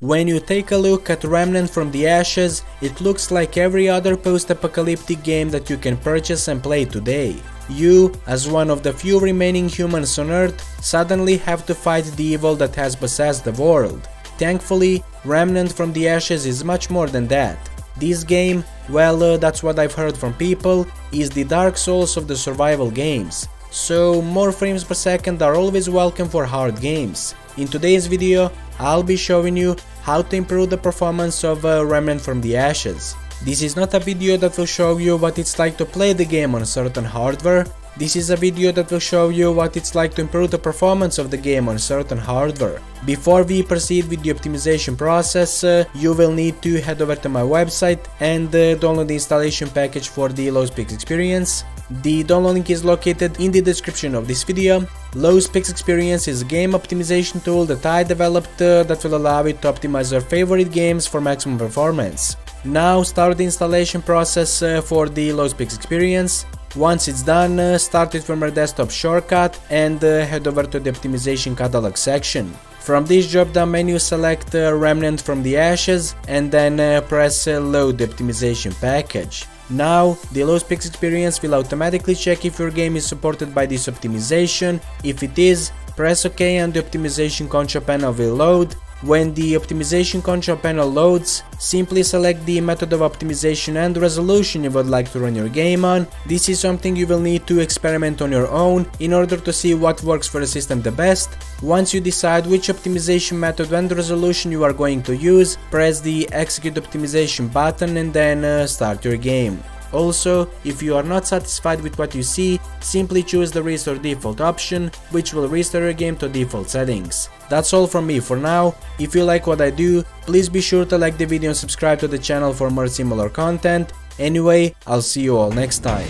When you take a look at Remnant from the Ashes, it looks like every other post-apocalyptic game that you can purchase and play today. You, as one of the few remaining humans on Earth, suddenly have to fight the evil that has possessed the world. Thankfully, Remnant from the Ashes is much more than that. This game, well, uh, that's what I've heard from people, is the Dark Souls of the survival games. So, more frames per second are always welcome for hard games. In today's video, I'll be showing you how to improve the performance of uh, Remnant from the Ashes. This is not a video that will show you what it's like to play the game on certain hardware, this is a video that will show you what it's like to improve the performance of the game on certain hardware. Before we proceed with the optimization process, uh, you will need to head over to my website and uh, download the installation package for the LowSpecs experience. The download link is located in the description of this video. LowSpecs Experience is a game optimization tool that I developed uh, that will allow you to optimize your favorite games for maximum performance. Now start the installation process uh, for the LowSpecs Experience. Once it's done, uh, start it from your desktop shortcut and uh, head over to the optimization catalog section. From this drop down menu select uh, Remnant from the Ashes and then uh, press load the optimization package. Now, the LowSpecs experience will automatically check if your game is supported by this optimization. If it is, press OK and the optimization control panel will load when the optimization control panel loads, simply select the method of optimization and resolution you would like to run your game on. This is something you will need to experiment on your own in order to see what works for the system the best. Once you decide which optimization method and resolution you are going to use, press the execute optimization button and then uh, start your game. Also, if you are not satisfied with what you see, simply choose the restore default option, which will restore your game to default settings. That's all from me for now, if you like what I do, please be sure to like the video and subscribe to the channel for more similar content. Anyway, I'll see you all next time.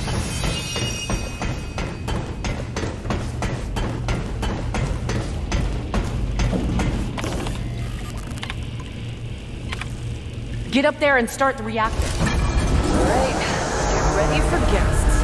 Get up there and start the reactor. Ready for gas